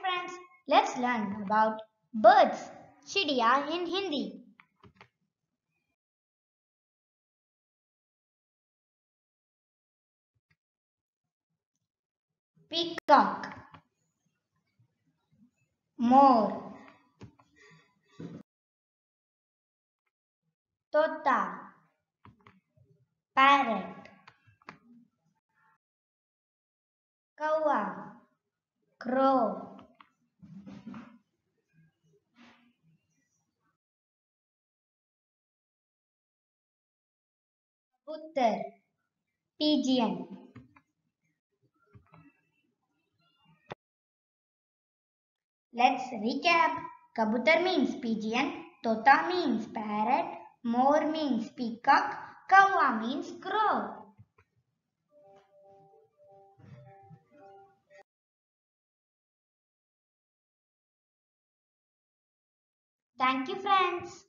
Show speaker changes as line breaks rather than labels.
friends, let's learn about birds, chidiya in Hindi. Peacock, mor, tota, parrot, kawa, crow. Kuttar, pigeon. Let's recap. Kabutar means pigeon, tota means parrot, mor means peacock, kawa means crow. Thank you friends.